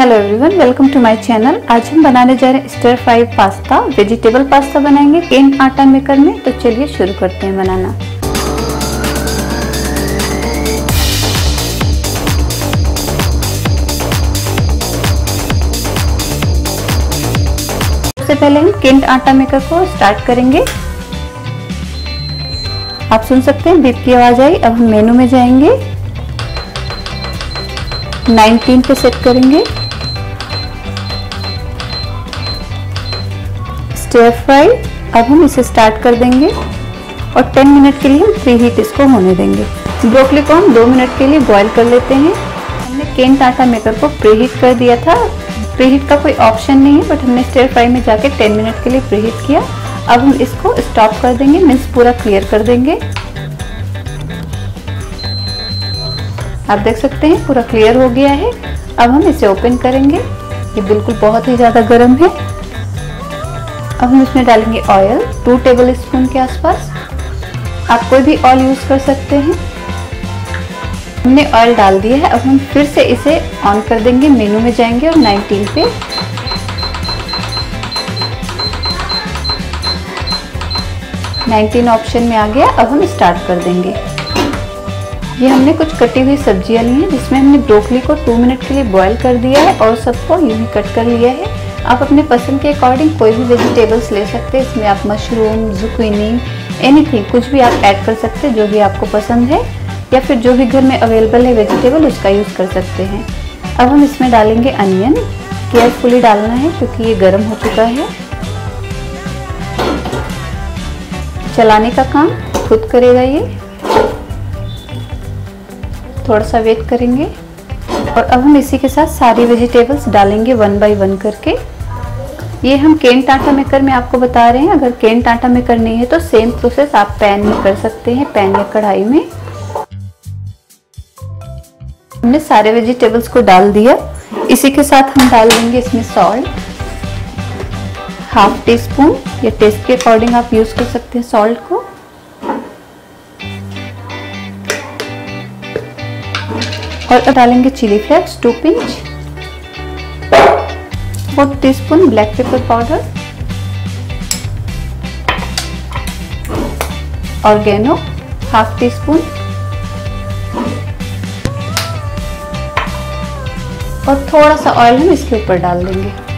Hello everyone welcome to my channel आज हम बनाने जा रहे हैं stir fry pasta vegetable pasta बनाएँगे, केन आटा मेकर में। तो चलिए शुरू करते हैं बनाना। सबसे पहले हम केंट आटा मेकर को स्टार्ट करेंगे। आप सुन सकते हैं, बीप की आवाज़ आई। अब हम मेनू में जाएँगे। 19 पे सेट करेंगे। स्टेयर फ्राई अब हम इसे स्टार्ट कर देंगे और 10 मिनट के लिए हम प्री हीट इसको होने देंगे। ब्रोकली को हम दो मिनट के लिए बॉईल कर लेते हैं। हमने केन टाटा मेकर को प्री हीट कर दिया था। प्री हीट का कोई ऑप्शन नहीं है बट हमने स्टेयर फ्राई में जाके 10 मिनट के लिए प्री हीट किया। अब हम इसको स्टॉप कर देंगे मीन्स पूरा क्लियर कर देंगे। आप देख सकते हैं, पूरा क्लियर हो गया है। अब हम इसे ओपन करेंगे। ये बिल्कुल बहुत ही ज़्यादा गर्म है। अब हम इसमें डालेंगे ऑयल टू टेबल स्पून के आसपास। आप कोई भी ऑयल यूज़ कर सकते हैं। हमने ऑयल डाल दिया है, अब हम फिर से इसे ऑन कर देंगे। मेनू में जाएँगे और 19 पे। नाइनटीन ऑप्शन में आ गया, अब हम स्टार्ट कर देंगे। ये हमने कुछ कटी हुई सब्ज़ियाँ ली हैं, जिसमें हमने ब्रोकली को टू मिनट के लिए बॉईल कर दिया है और सबको यूँ ही कट कर लिया है। आप अपने पसंद के अकॉर्डिंग कोई भी वेजिटेबल्स ले सकते हैं, इसमें आप मशरूम जुकीनी एनीथिंग कुछ भी आप ऐड कर सकते हैं, जो भी आपको पसंद है, या फिर जो भी घर में अवेलेबल है वेजिटेबल उसका यूज़ कर सकते हैं। अब हम इसमें डालेंगे अनियन केयरफुली डालना है, क्योंकि ये गर्म हो चुका है। चलाने का काम खुद करेगा ये। थोड़ा सा वेट करेंगे। और अब हम इसी के साथ सारी वेजिटेबल्स डालेंगे वन बाय वन करके। ये हम केन टाटा मेकर में आपको बता रहे हैं। अगर केन टाटा मेकर नहीं है तो सेम प्रोसेस आप पैन में कर सकते हैं पैन या कढ़ाई में। हमने सारे वेजिटेबल्स को डाल दिया। इसी के साथ हम डाल देंगे इसमें सॉल्ट हाफ़ टी स्पून या टेस्ट के अकॉर्डिंग आप यूज़ कर सकते हैं सॉल्ट को। और डालेंगे chilli flakes two pinch four teaspoon black pepper powder और गेनो हाफ़ टी स्पून और थोड़ा सा ऑयल हम इसके ऊपर डाल देंगे।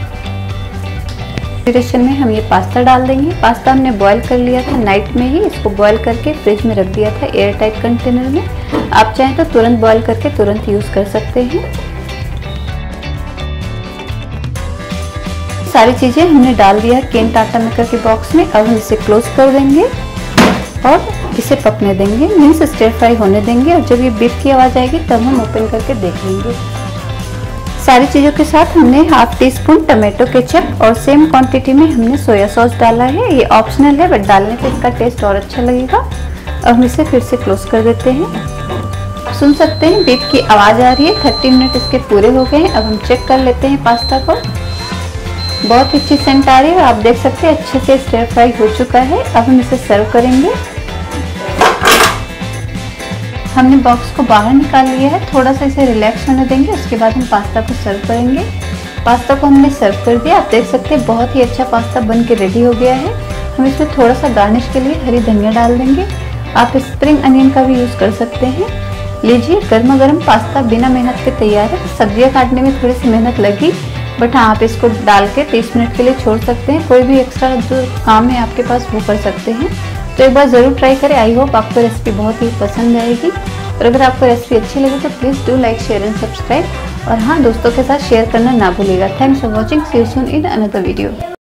ड्यूरेशन में हम ये पास्ता डाल देंगे। पास्ता हमने बॉईल कर लिया था नाइट में ही। इसको बॉईल करके फ्रिज में रख दिया था एयर टाइट कंटेनर में। आप चाहें तो तुरंत बॉईल करके तुरंत यूज़ कर सकते हैं। सारी चीज़ें हमने डाल दिया है केन टाटा मेकर के बॉक्स में। अब हम इसे क्लोज कर देंगे और इसे पकने देंगे। मीन्स स्टेर फ्राई होने देंगे और जब ये बीप की आवाज़ आएगी, तब हम ओपन करके देख लेंगे। सारी चीज़ों के साथ हमने half teaspoon tomato ketchup और सेम क्वांटिटी में हमने सोया सॉस डाला है। ये ऑप्शनल है बट डालने से इसका टेस्ट और अच्छा लगेगा। अब हम इसे फिर से क्लोज कर देते हैं। सुन सकते हैं बीप की आवाज़ आ रही है। थर्टी मिनट इसके पूरे हो गए हैं। अब हम चेक कर लेते हैं पास्ता को। बहुत अच्छी सेंट आ रही है। आप देख सकते हैं, अच्छे से स्टर फ्राई हो चुका है। अब हम इसे सर्व करेंगे। हमने बॉक्स को बाहर निकाल लिया है। थोड़ा सा इसे रिलैक्स होने देंगे, उसके बाद हम पास्ता को सर्व करेंगे। पास्ता को हमने सर्व कर दिया। आप देख सकते हैं, बहुत ही अच्छा पास्ता बन के रेडी हो गया है। हम इसमें थोड़ा सा गार्निश के लिए हरी धनिया डाल देंगे। आप स्प्रिंग अनियन का भी यूज़ कर सकते हैं। लीजिए गर्मा गर्म पास्ता बिना मेहनत के तैयार है। सब्ज़ियाँ काटने में थोड़ी सी मेहनत लगी बट हाँ आप इसको डाल के तीस मिनट के लिए छोड़ सकते हैं। कोई भी एक्स्ट्रा जो काम है आपके पास, वो कर सकते हैं। तो एक बार ज़रूर ट्राई करें। आई होप आपको रेसिपी बहुत ही पसंद आएगी। और अगर आपको रेसिपी अच्छी लगी तो please do like share and subscribe और हाँ दोस्तों के साथ शेयर करना ना भूलिएगा। Thanks for watching see soon in another video